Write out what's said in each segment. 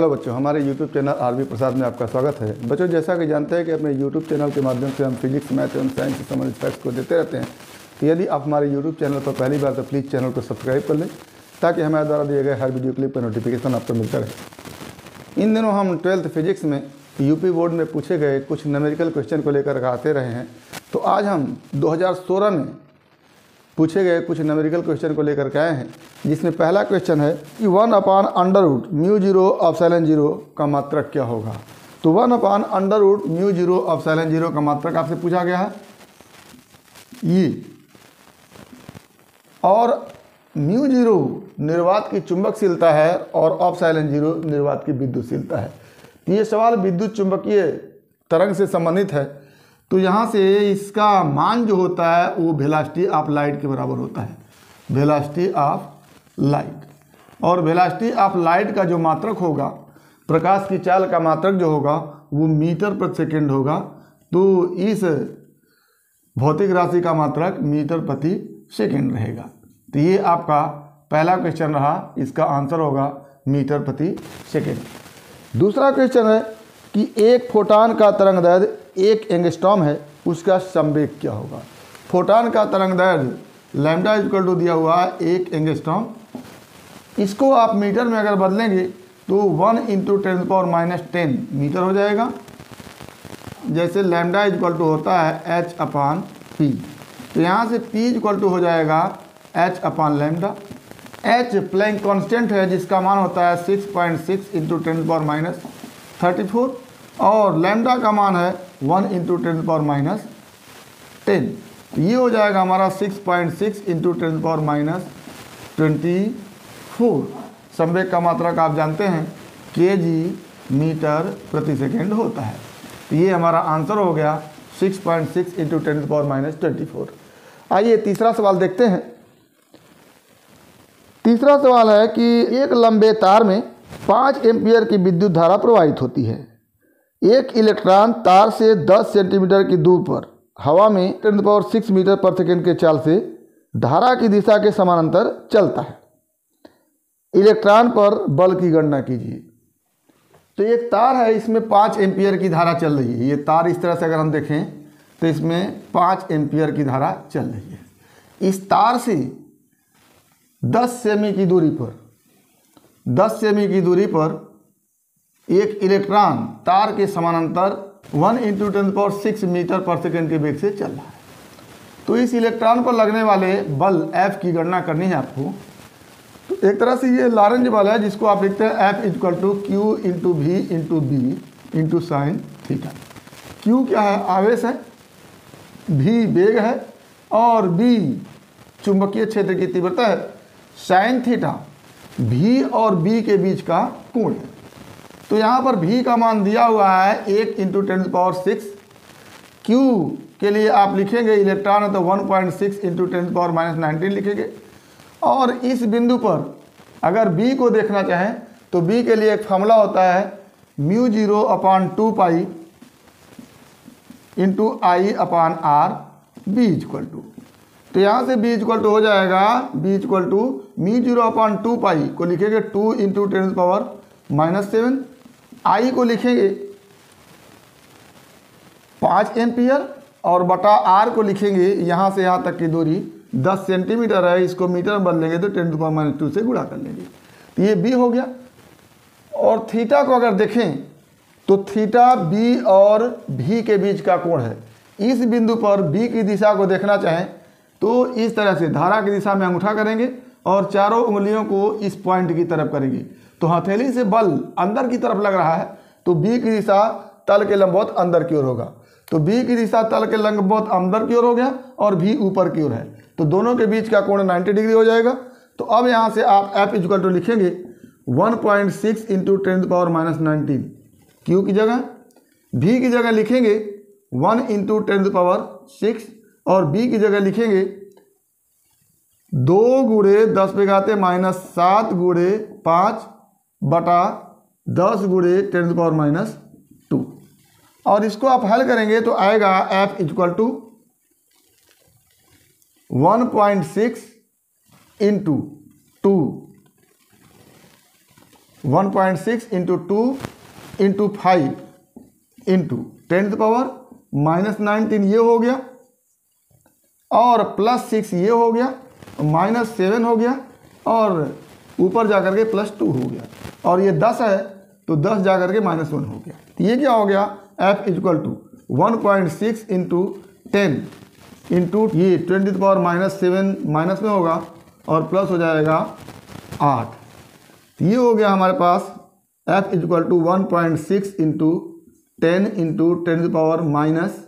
Hello बच्चों, हमारे YouTube channel R B Prasad में आपका स्वागत है। बच्चों, जैसा कि जानते हैं कि अपने यूट्यूब चैनल के माध्यम से हम फिजिक्स मैथ एवं साइंस से संबंधित फैक्ट्स को देते रहते हैं। तो यदि आप हमारे यूट्यूब चैनल पर पहली बार तो प्लीज़ चैनल को सब्सक्राइब कर लें, ताकि हमारे द्वारा दिए गए हर वीडियो क्लिप का नोटिफिकेशन आपको मिलता रहे। इन दिनों हम ट्वेल्थ फिजिक्स में यूपी बोर्ड में पूछे गए कुछ नमेरिकल क्वेश्चन को लेकर आते रहे हैं। तो आज हम 2016 में पूछे गए कुछ न्यूमेरिकल क्वेश्चन को लेकर के आए हैं, जिसमें पहला क्वेश्चन है कि one upon under root mu zero of epsilon zero का मात्रक क्या होगा? तो one upon under root mu zero of epsilon zero का मात्रक आपसे पूछा गया है? ये। और म्यू ज़ीरो निर्वात की चुंबकशीलता है और ऑफ़ साइलन ज़ीरो निर्वात की विद्युतशीलता है। तो ये सवाल विद्युत चुंबकीय तरंग से संबंधित है। तो यहाँ से इसका मान जो होता है, वो वेलासिटी ऑफ़ लाइट के बराबर होता है। वेलासिटी ऑफ़ लाइट और वेलासिटी ऑफ़ लाइट का जो मात्रक होगा, प्रकाश की चाल का मात्रक जो होगा, वो मीटर प्रति सेकेंड होगा। तो इस भौतिक राशि का मात्रक मीटर प्रति सेकेंड रहेगा। तो ये आपका पहला क्वेश्चन रहा, इसका आंसर होगा मीटर प्रति सेकेंड। दूसरा क्वेश्चन है कि एक फोटान का तरंग दैर्घ्य एक एंगस्ट्रॉम है, उसका संवेग क्या होगा। फोटान का तरंग दैर्घ्य लैम्डा इक्वल टू दिया हुआ है एक एंगस्ट्रॉम। इसको आप मीटर में अगर बदलेंगे तो one into ten power minus ten metre हो जाएगा। जैसे लैम्डा इक्वल टू होता है एच अपान पी तो यहाँ से पी इक्वल टू हो जाएगा H upon lambda. H Planck constant है, जिसका मान होता है six point six into ten power minus thirty four और लैम्डा का मान है one into ten power minus ten तो ये हो जाएगा हमारा six point six into ten power minus twenty four संवेग का मात्रा का आप जानते हैं के जी मीटर प्रति सेकेंड होता है। तो ये हमारा आंसर हो गया six point six into ten power minus twenty four आइए तीसरा सवाल देखते हैं। तीसरा सवाल है कि एक लंबे तार में पाँच एम्पियर की विद्युत धारा प्रवाहित होती है। एक इलेक्ट्रॉन तार से 10 सेंटीमीटर की दूर पर, हवा में ten power six metre per second के चाल से धारा की दिशा के समानांतर चलता है। इलेक्ट्रॉन पर बल की गणना कीजिए। तो एक तार है, इसमें पाँच एम्पियर की धारा चल रही है। ये तार इस तरह से अगर हम देखें तो इसमें पाँच एम्पियर की धारा चल रही है। इस तार से दस सेमी की दूरी पर, दस सेमी की दूरी पर एक इलेक्ट्रॉन तार के समानांतर one into ten power six metre per second के वेग से चल रहा है। तो इस इलेक्ट्रॉन पर लगने वाले बल एफ़ की गणना करनी है आपको। तो एक तरह से ये लारेंज बल है, जिसको आप लिखते हैं F equal to Q into V into B into sine theta Q क्या है? आवेश है। भी वेग है और बी चुंबकीय क्षेत्र की तीव्रता है। साइन थीटा भी और बी के बीच का कोण है। तो यहाँ पर भी का मान दिया हुआ है एक into ten power six Q के लिए आप लिखेंगे इलेक्ट्रॉन है तो one point six into ten power minus nineteen लिखेंगे। और इस बिंदु पर अगर बी को देखना चाहें तो बी के लिए एक फॉर्मूला होता है mu zero upon two pi into I upon R B equal to तो यहाँ से बी इक्वल टू हो जाएगा B equal to mu zero upon two pi को लिखेंगे two into ten power minus seven I को लिखेंगे। पाँच एम्पियर और बटा आर को लिखेंगे। यहाँ से यहाँ तक की दूरी दस सेंटीमीटर है, इसको मीटर में बदलेंगे तो टेन टू माइनस टू से गुणा कर लेंगे। तो ये बी हो गया। और थीटा को अगर देखें तो थीटा बी और भी के बीच का कोण है। इस बिंदु पर बी की दिशा को देखना चाहें तो इस तरह से धारा की दिशा में अंगूठा करेंगे और चारों उंगलियों को इस पॉइंट की तरफ़ करेंगे। तो हथेली से बल अंदर की तरफ़ लग रहा है तो बी की दिशा तल के लंबवत अंदर की ओर होगा। तो बी की दिशा तल के लंबवत अंदर की ओर हो गया और भी ऊपर की ओर है। तो दोनों के बीच का कोण 90 डिग्री हो जाएगा। तो अब यहाँ से आप एफ़ इजक्ल टू लिखेंगे 1.6 point six into ten power minus nineteen Q की जगह भी की जगह लिखेंगे one into ten power six और बी की जगह लिखेंगे, दो गुड़े दस पे घाते माइनस सात गुड़े पाँच बटा दस गुड़े टेन पावर माइनस टू और इसको आप हल करेंगे तो आएगा F equal to one point six into two one point six into two into five into ten power minus nineteen ये हो गया. और प्लस सिक्स ये हो गया माइनस सेवन हो गया और ऊपर जाकर के प्लस टू हो गया. और ये दस है तो दस जाकर के माइनस वन हो गया। तो ये क्या हो गया? F equal to one point six into ten into ये twenty power minus seven minus में होगा और प्लस हो जाएगा आठ। तो ये हो गया हमारे पास F equal to one point six into ten into ten power minus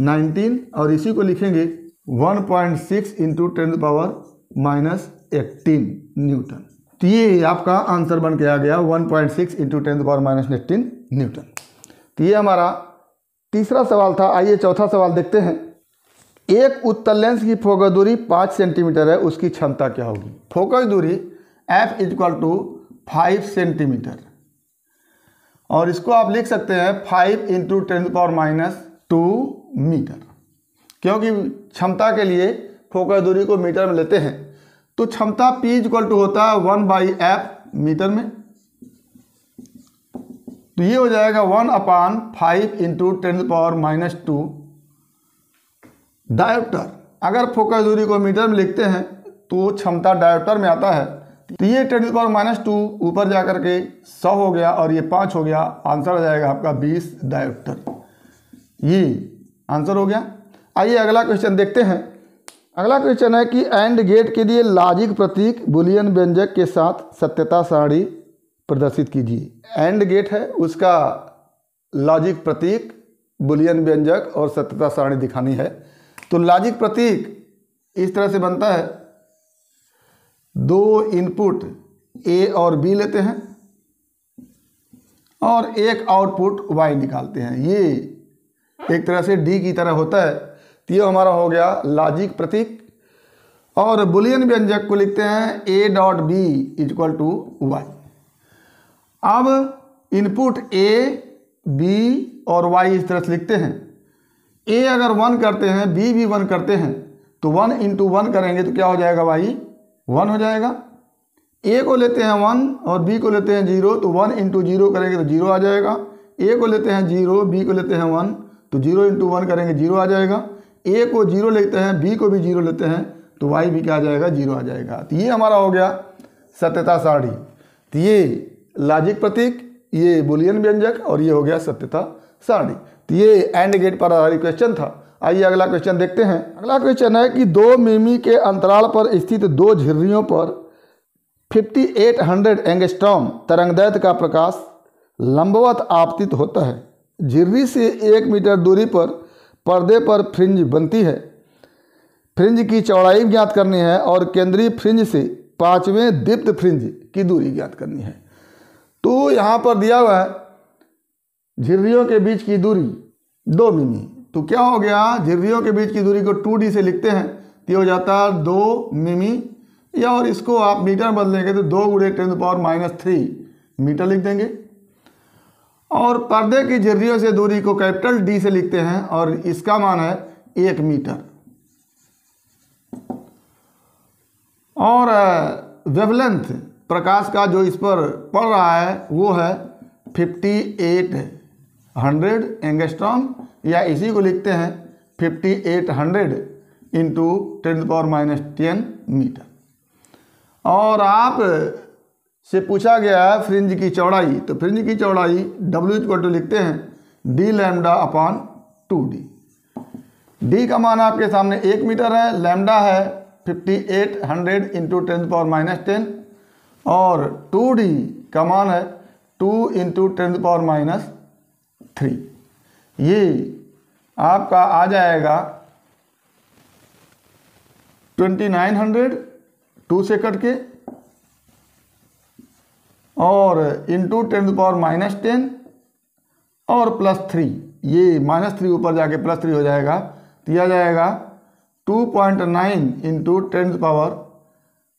nineteen और इसी को लिखेंगे one point six into ten power minus eighteen newton. तो ये आपका आंसर बन के आ गया one point six into ten power minus eighteen newton. तो ये हमारा तीसरा सवाल था। आइए चौथा सवाल देखते हैं। एक उत्तल लेंस की फोकस दूरी पाँच सेंटीमीटर है, उसकी क्षमता क्या होगी? फोकस दूरी F equal to five centimetre और इसको आप लिख सकते हैं five into ten power minus two metre क्योंकि क्षमता के लिए फोकस दूरी को मीटर में लेते हैं। तो क्षमता P इजक्वल टू होता है वन बाई एफ़ मीटर में। तो ये हो जाएगा one upon five into ten power minus two dioptre अगर फोकस दूरी को मीटर में लिखते हैं तो क्षमता डायोप्टर में आता है। तो ये टेन पावर माइनस टू ऊपर जाकर के सौ हो गया और ये पाँच हो गया। आंसर हो जाएगा आपका बीस डायोप्टर ये आंसर हो गया। आइए अगला क्वेश्चन देखते हैं। अगला क्वेश्चन है कि एंड गेट के लिए लॉजिक प्रतीक बुलियन व्यंजक के साथ सत्यता सारणी प्रदर्शित कीजिए। एंड गेट है, उसका लॉजिक प्रतीक बुलियन व्यंजक और सत्यता सारणी दिखानी है। तो लॉजिक प्रतीक इस तरह से बनता है। दो इनपुट ए और बी लेते हैं और एक आउटपुट वाई निकालते हैं। ये एक तरह से डी की तरह होता है। तो ये हमारा हो गया लॉजिक प्रतीक। और बुलियन व्यंजक को लिखते हैं A dot B equal to Y अब इनपुट ए बी और वाई इस तरह से लिखते हैं। ए अगर वन करते हैं बी भी वन करते हैं तो वन इंटू वन करेंगे तो क्या हो जाएगा वाई वन हो जाएगा। ए को लेते हैं वन और बी को लेते हैं ज़ीरो तो वन इंटू ज़ीरो करेंगे तो ज़ीरो आ जाएगा। ए को लेते हैं ज़ीरो बी को लेते हैं वन तो ज़ीरो इंटू वन करेंगे ज़ीरो आ जाएगा। ए को ज़ीरो लेते हैं बी को भी ज़ीरो लेते हैं तो वाई भी क्या आ जाएगा? ज़ीरो आ जाएगा। तो ये हमारा हो गया सत्यता साड़ी तो ये लॉजिक प्रतीक, ये बुलियन व्यंजक और ये हो गया सत्यता सारणी। तो ये एंड गेट पर आधारित क्वेश्चन था। आइए अगला क्वेश्चन देखते हैं। अगला क्वेश्चन है कि दो मिमी के अंतराल पर स्थित दो झिर्रियों पर 5800 एंगस्ट्रॉम तरंगदैर्घ्य का प्रकाश लंबवत आपतित होता है। झिर्री से एक मीटर दूरी पर पर्दे पर फ्रिंज बनती है। फ्रिंज की चौड़ाई ज्ञात करनी है और केंद्रीय फ्रिंज से पाँचवें दीप्त फ्रिंज की दूरी ज्ञात करनी है। तो यहाँ पर दिया हुआ है, झिर्रियों के बीच की दूरी दो मिमी। तो क्या हो गया? झिर्रियों के बीच की दूरी को टू डी से लिखते हैं तो हो जाता है दो मिमी। या और इसको आप मीटर बदलेंगे तो दो गुड़े ten power minus three. Metre लिख देंगे। और पर्दे की झिर्रियों से दूरी को कैपिटल डी से लिखते हैं और इसका मान है एक मीटर। और वेवलेंथ प्रकाश का जो इस पर पड़ रहा है, वो है फिफ्टी एट हंड्रेड एंगस्ट्रॉम या इसी को लिखते हैं fifty eight hundred into ten power minus ten metre और आप से पूछा गया है फ्रिंज की चौड़ाई तो फ्रिंज की चौड़ाई डब्ल्यू इक्वल टू लिखते हैं D lambda upon two D D का मान आपके सामने एक मीटर है लैमडा है fifty eight hundred into ten power minus ten और टू डी का मान है two into ten power minus three ये आपका आ जाएगा ट्वेंटी नाइन हंड्रेड टू से कट के और into ten power minus ten और प्लस थ्री ये माइनस थ्री ऊपर जाके प्लस थ्री हो जाएगा। दिया जाएगा two point nine into ten power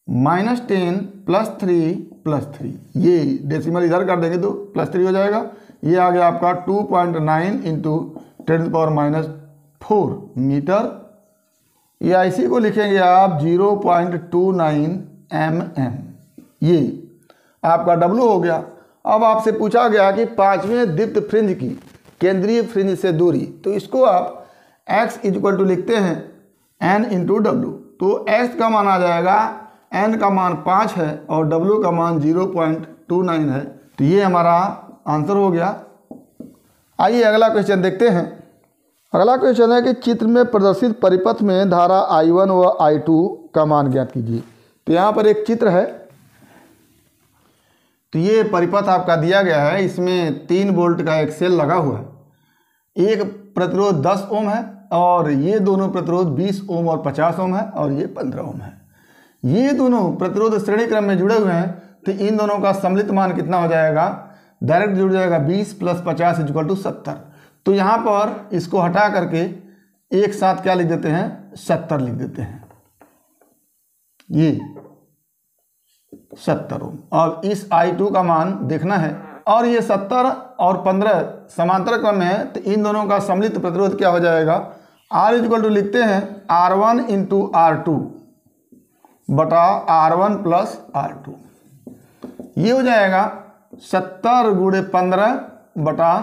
minus ten plus three plus three ये डेसिमल इधर कर देंगे तो प्लस थ्री हो जाएगा। ये आ गया आपका two point nine into ten power minus four metre या इसी को लिखेंगे आप zero point two nine M M ये आपका डब्लू हो गया। अब आपसे पूछा गया कि पाँचवें दीप्त फ्रिंज की केंद्रीय फ्रिंज से दूरी तो इसको आप x इक्वल टू लिखते हैं, n इंटू डब्लू तो x का मान आ जाएगा, n का मान पाँच है और w का मान ज़ीरो पॉइंट टू नाइन है। तो ये हमारा आंसर हो गया। आइए अगला क्वेश्चन देखते हैं। अगला क्वेश्चन है कि चित्र में प्रदर्शित परिपथ में धारा I1 व I2 का मान ज्ञात कीजिए। तो यहाँ पर एक चित्र है। तो ये परिपथ आपका दिया गया है, इसमें तीन वोल्ट का एक सेल लगा हुआ है। एक प्रतिरोध 10 ओम है और ये दोनों प्रतिरोध 20 ओम और 50 ओम है और ये 15 ओम है। ये दोनों प्रतिरोध श्रेणी क्रम में जुड़े हुए हैं तो इन दोनों का सम्मिलित मान कितना हो जाएगा? डायरेक्ट जुड़ जाएगा 20 प्लस पचास इजक्वल टू सत्तर। तो यहाँ पर इसको हटा करके एक साथ क्या लिख देते हैं? सत्तर लिख देते हैं। ये सत्तर। ओम अब इस आई टू का मान देखना है। और ये सत्तर और पंद्रह समांतर क्रम में है तो इन दोनों का सम्मिलित प्रतिरोध क्या हो जाएगा? आर इजक्वल टू लिखते हैं R one into R two बटा R one plus R two ये हो जाएगा सत्तर गुड़े पंद्रह बटा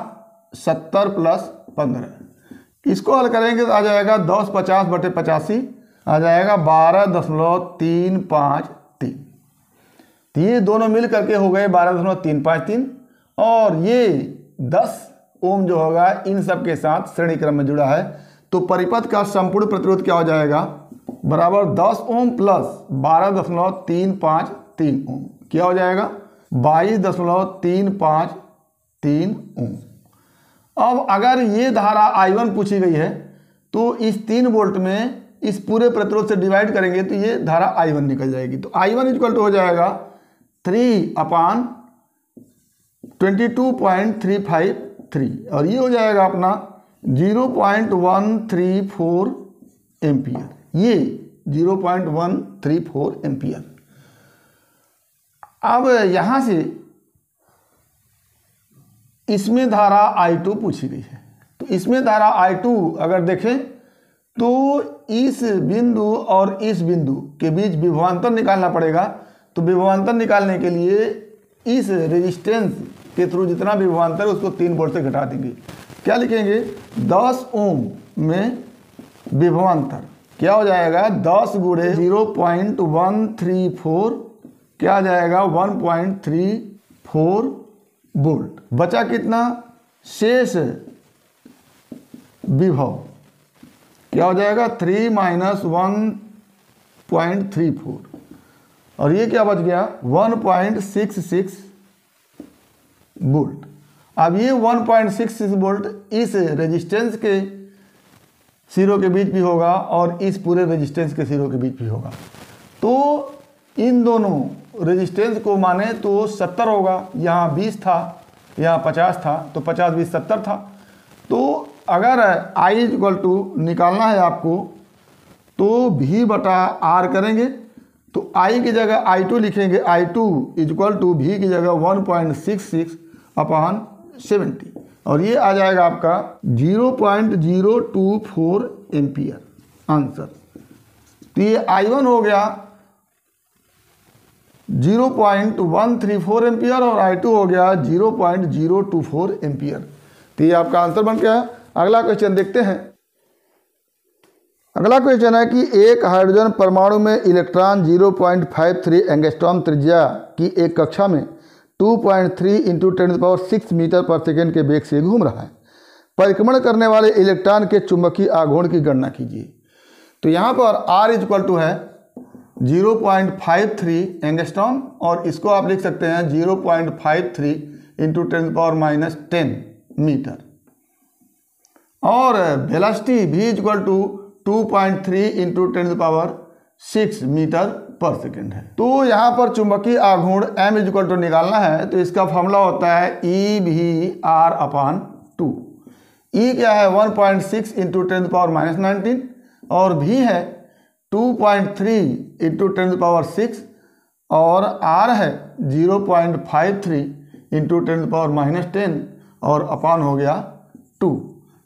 सत्तर प्लस पंद्रह। इसको हल करेंगे तो आ जाएगा दस पचास बटे पचासी, आ जाएगा बारह दशमलव तीन पाँच तो ये दोनों मिल करके हो गए बारह दशमलव तीन पाँच तीन। और ये दस ओम जो होगा, इन सब के साथ श्रेणी क्रम में जुड़ा है। तो परिपथ का संपूर्ण प्रतिरोध क्या हो जाएगा? बराबर दस ओम प्लस बारह दशमलव तीन पाँच तीन ओम। क्या हो जाएगा? बाईस दशमलव तीन पाँच तीन ओम। अब अगर ये धारा आई वन पूछी गई है तो इस तीन वोल्ट में इस पूरे प्रतिरोध से डिवाइड करेंगे तो ये धारा I1 निकल जाएगी। तो I1 वन इक्वल टू हो जाएगा three upon twenty two point three five three. और ये हो जाएगा अपना zero point one three four ampere. ये zero point one three four ampere. अब यहाँ से इसमें धारा I2 पूछी गई है। तो इसमें धारा I2 अगर देखें तो इस बिंदु और इस बिंदु के बीच विभवांतर निकालना पड़ेगा। तो विभवांतर निकालने के लिए इस रेजिस्टेंस के थ्रू जितना विभवान्तर उसको तीन वोल्ट से घटा देंगे। क्या लिखेंगे? 10 ओम में विभवान्तर क्या हो जाएगा? 10 गुड़े zero point one three four. क्या आ जाएगा? One point three four volt. बचा कितना? शेष विभव। क्या हो जाएगा? Three minus one point three four. और ये क्या बच गया? One point six six volt. अब ये one point six six volt इस रेजिस्टेंस के सिरों के बीच भी होगा और इस पूरे रेजिस्टेंस के सिरों के बीच भी होगा। तो इन दोनों रेजिस्टेंस को माने तो सत्तर होगा। यहाँ बीस था, यहाँ पचास था तो पचास बीस सत्तर था। तो अगर आई इक्वल टू निकालना है आपको तो भी बटा आर करेंगे। तो आई की जगह आई टू लिखेंगे आई टू इजक्वल टू भी की जगह one point six six upon seventy और ये आ जाएगा आपका zero point zero two four ampere answer तो ये आई वन हो गया zero point one three four ampere और आई टू हो गया zero point zero two four तो ये आपका आंसर बन गया। अगला क्वेश्चन देखते हैं। अगला क्वेश्चन है कि एक हाइड्रोजन परमाणु में इलेक्ट्रॉन 0.53 एंगस्ट्रॉम त्रिज्या की एक कक्षा में 2.3 point three into ten power six metre पर सेकेंड के वेग से घूम रहा है। परिक्रमण करने वाले इलेक्ट्रॉन के चुंबकीय आघूर्ण की गणना कीजिए। तो यहाँ पर आर इजक्वल टू है 0.53 एंगस्ट्रॉम और इसको आप लिख सकते हैं 0.53 point five three into ten power minus ten metre और वेलासिटी भी equal to 2.3 point three into ten power six metre पर सेकेंड है। तो यहाँ पर चुंबकीय आघूर्ण एम इक्वल टू निकालना है तो इसका फॉर्मूला होता है ई भी आर अपान टू ई क्या है? 1.6 point six into ten power minus nineteen और भी है 2.3 point three into ten power six और आर है 0.53 point five three into ten power minus ten और अपान हो गया टू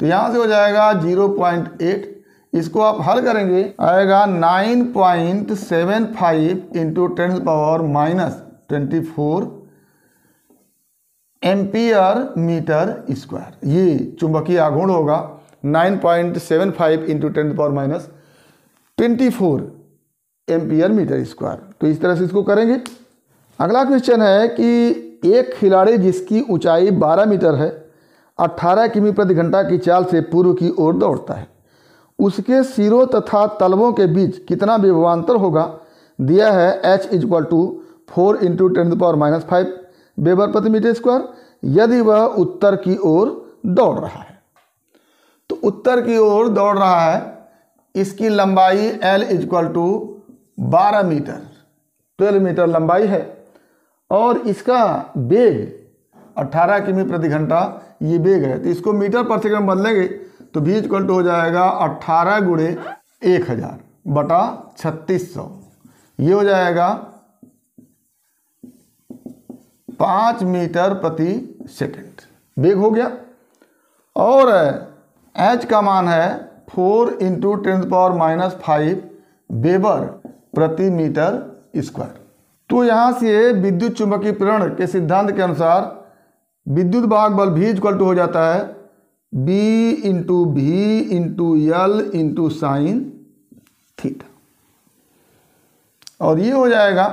तो यहाँ से हो जाएगा 0.8 इसको आप हल करेंगे, आएगा 9.75 point seven five into ten power minus twenty four ampere metre square ये चुंबकीय आघूर्ण होगा 9.75 point seven five into ten power minus twenty four ampere metre square तो इस तरह से इसको करेंगे। अगला क्वेश्चन है कि एक खिलाड़ी जिसकी ऊंचाई 12 मीटर है 18 किमी प्रति घंटा की चाल से पूर्व की ओर दौड़ता है। उसके सिरों तथा तलवों के बीच कितना विभवांतर होगा? दिया है H equal to four into ten power minus five. Weber प्रति मीटर स्क्वायर, यदि वह उत्तर की ओर दौड़ रहा है। तो उत्तर की ओर दौड़ रहा है, इसकी लंबाई एल इजक्वल टू बारह मीटर। ट्वेल्व मीटर लंबाई है, और इसका बेग 18 किमी प्रति घंटा, ये बेग है। तो इसको मीटर पर सेकंड बदलेंगे तो भी इक्वल टू हो जाएगा 18 गुड़े एक हज़ार बटा छत्तीस सौ। ये हो जाएगा पाँच मीटर प्रति सेकंड। बेग हो गया। और एच का मान है four into ten power minus five weber प्रति मीटर स्क्वायर। तो यहाँ से विद्युत चुंबकीय प्रेरण के सिद्धांत के अनुसार विद्युत वाहक बल भी इक्वल टू हो जाता है B into V into L into sine theta और ये हो जाएगा,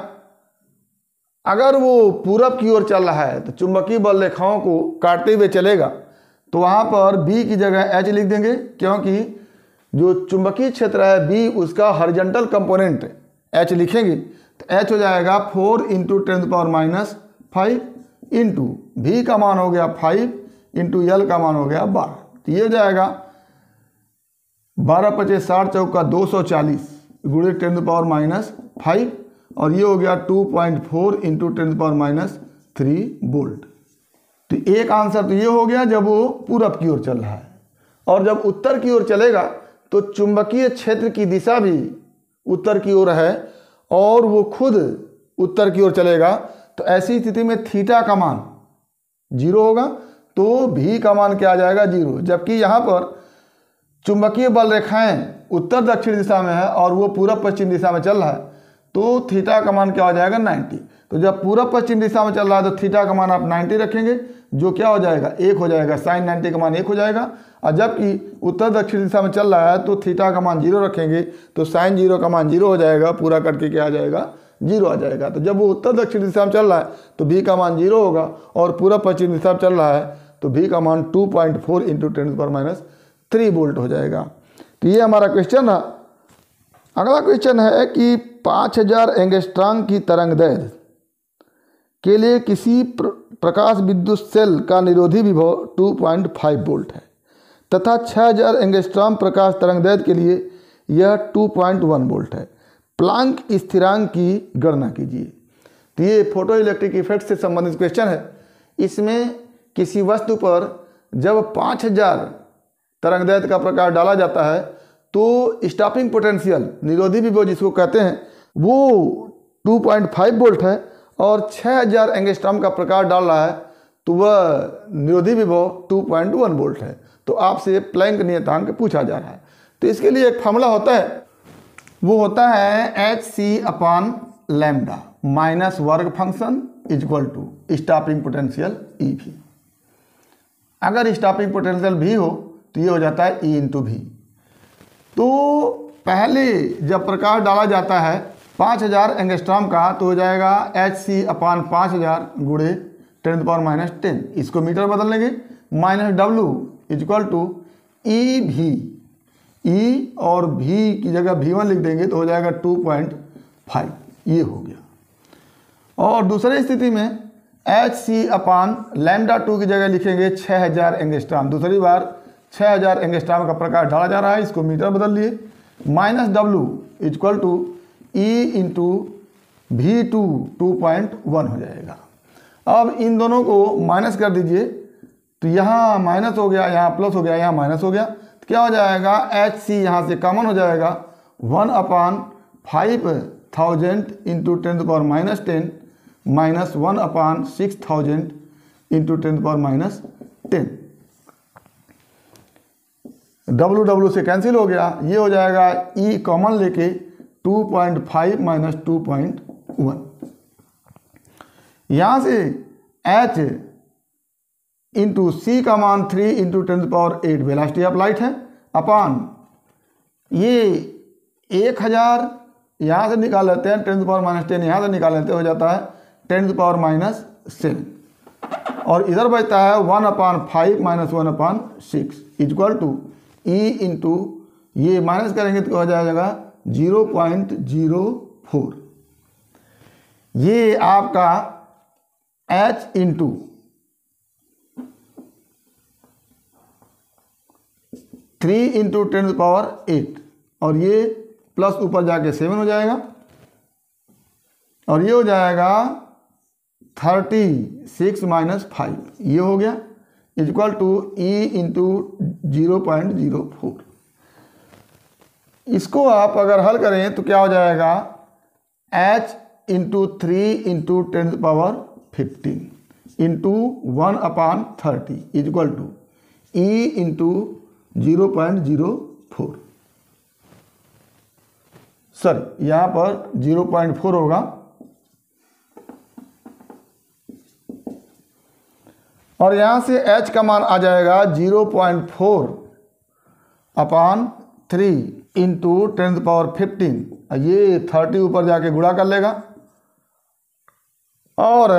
अगर वो पूरब की ओर चल रहा है तो चुंबकीय बल रेखाओं को काटते हुए चलेगा तो वहाँ पर बी की जगह एच लिख देंगे, क्योंकि जो चुंबकीय क्षेत्र है बी उसका हरिजेंटल कंपोनेंट एच लिखेंगे तो एच हो जाएगा four into ten power minus five into V का मान हो गया फाइव इंटू यल का मान हो गया बारह। तो ये जाएगा बारह पच्चीस साठ चौका दो सौ चालीस गुड़े टेन पावर माइनस फाइव और ये हो गया two point four into ten power minus three volt तो एक आंसर तो ये हो गया जब वो पूरब की ओर चल रहा है। और जब उत्तर की ओर चलेगा तो चुंबकीय क्षेत्र की दिशा भी उत्तर की ओर है, और वो खुद उत्तर की ओर चलेगा। तो ऐसी स्थिति में थीटा का मान ज़ीरो होगा तो भी का मान क्या आ जाएगा ज़ीरो। जबकि यहाँ पर चुंबकीय बल रेखाएँ उत्तर दक्षिण दिशा में है और वो पूरब पश्चिम दिशा में चल रहा है तो थीटा का मान क्या हो जाएगा 90 तो जब पूरब पश्चिम दिशा में चल रहा है तो थीटा का मान आप 90 रखेंगे, जो क्या हो जाएगा? एक हो जाएगा। साइन 90 का मान एक हो जाएगा। और जबकि उत्तर दक्षिण दिशा में चल रहा है तो थीटा का मान ज़ीरो रखेंगे तो साइन ज़ीरो का मान ज़ीरो हो जाएगा, पूरा करके क्या आ जाएगा? ज़ीरो आ जाएगा। तो जब वो उत्तर दक्षिण दिशा में चल रहा है तो भी का मान ज़ीरो होगा और पूरा पश्चिम दिशा में चल रहा है तो भी का मान two point four into ten पर माइनस थ्री वोल्ट हो जाएगा। तो ये हमारा क्वेश्चन है। अगला क्वेश्चन है कि पाँच हज़ार एंगस्ट्रांग की तरंग दैर्घ्य के लिए किसी प्र, प्रकाश विद्युत सेल का निरोधी विभव 2.5 वोल्ट है तथा 6000 एंगस्ट्राम प्रकाश तरंग दैर्घ्य के लिए यह 2.1 वोल्ट है। प्लांक स्थिरांक की गणना कीजिए। तो ये फ़ोटो इलेक्ट्रिक इफ़ेक्ट से संबंधित क्वेश्चन है। इसमें किसी वस्तु पर जब 5000 तरंग दैर्घ्य का प्रकार डाला जाता है तो स्टॉपिंग पोटेंशियल, निरोधी विभव जिसको कहते हैं, वो 2.5 वोल्ट है और 6000 एंगस्ट्राम का प्रकार डाल रहा है तो वह निरोधी विभव 2.1 वोल्ट है। तो आपसे प्लैंक नियतांक पूछा जा रहा है। तो इसके लिए एक फार्मूला होता है वो होता है H C upon lambda minus work function equal to stopping potential E V अगर स्टॉपिंग पोटेंशियल भी हो तो ये हो जाता है ई इंटू भी तो पहले जब प्रकाश डाला जाता है पाँच हज़ार एंगस्ट्राम का तो हो जाएगा एच सी अपान पाँच हज़ार गुड़े टेन पावर माइनस टेन इसको मीटर बदल लेंगे। Minus W equal to E V E और भी की जगह भी वन लिख देंगे तो हो जाएगा टू पॉइंट फाइव ये हो गया। और दूसरी स्थिति में H C upon lambda two की जगह लिखेंगे छः हज़ार एंगस्ट्राम। दूसरी बार छः हज़ार एंगस्ट्राम का प्रकाश डाला जा रहा है, इसको मीटर बदल लिए। Minus W equal to E into V two two point one हो जाएगा। अब इन दोनों को माइनस कर दीजिए। तो यहाँ माइनस हो गया, यहाँ प्लस हो गया, यहाँ माइनस हो गया। क्या हो जाएगा? एच सी यहाँ से कॉमन हो जाएगा। One upon five thousand into ten power minus ten minus one upon six thousand into ten power minus ten W W से कैंसिल हो गया। ये हो जाएगा ई e कॉमन लेके 2.5 माइनस टू पॉइंट वन यहाँ से एच इंटू सी का मान three into ten power eight velocity of light है। अपान, ये एक हज़ार यहाँ से निकाल लेते हैं टेन पावर माइनस टेन यहाँ से निकाल लेते हो जाता है टेन पावर माइनस सेवन और इधर बचता है one upon five minus one upon six equal to E into ये माइनस करेंगे तो हो जाएगा ज़ीरो पॉइंट ज़ीरो फोर ये आपका H into three into ten power eight और ये प्लस ऊपर जाके सेवन हो जाएगा। और ये हो जाएगा थर्टी सिक्स माइनस फाइव ये हो गया equal to E into zero point zero four इसको आप अगर हल करें तो क्या हो जाएगा? H into three into ten power fifteen into one upon thirty equal to E into zero point zero four. Sir, यहाँ पर ज़ीरो पॉइंट फोर होगा। और यहाँ से h का मान आ जाएगा zero point four upon three into tenth power fifteen ये थर्टी ऊपर जाके गुणा कर लेगा। और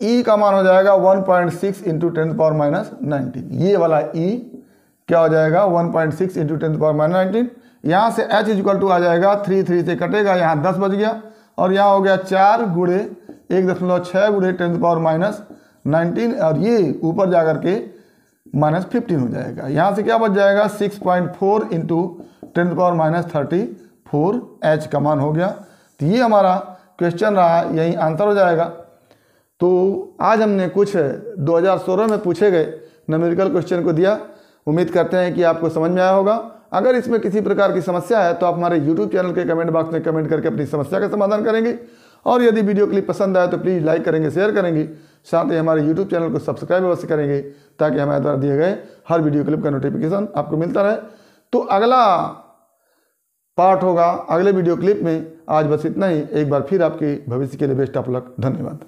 e का मान हो जाएगा one point six into tenth power minus nineteen. ये वाला e क्या हो जाएगा? One point six into tenth power minus nineteen यहाँ से h इजक्वल टू आ जाएगा थ्री थ्री से कटेगा, यहाँ दस बज गया। और यहाँ हो गया चार गुड़े एक दशमलव छः गुड़े टेंथ पावर माइनस नाइनटीन और ये ऊपर जा कर के माइनस फिफ्टीन हो जाएगा। यहाँ से क्या बच जाएगा? Six point four into tenth power minus thirty four H का मान हो गया। तो ये हमारा क्वेश्चन रहा, यही आंसर हो जाएगा। तो आज हमने कुछ 2016 में पूछे गए नमेरिकल क्वेश्चन को दिया। उम्मीद करते हैं कि आपको समझ में आया होगा। अगर इसमें किसी प्रकार की समस्या है तो आप हमारे यूट्यूब चैनल के कमेंट बॉक्स में कमेंट करके अपनी समस्या का समाधान करेंगे। और यदि वीडियो क्लिप पसंद आए तो प्लीज़ लाइक करेंगे, शेयर करेंगे। साथ ही हमारे यूट्यूब चैनल को सब्सक्राइब अवश्य करेंगे, ताकि हमारे द्वारा दिए गए हर वीडियो क्लिप का नोटिफिकेशन आपको मिलता रहे। तो अगला पार्ट होगा अगले वीडियो क्लिप में। आज बस इतना ही। एक बार फिर आपके भविष्य के लिए बेस्ट ऑफ़ लक। धन्यवाद।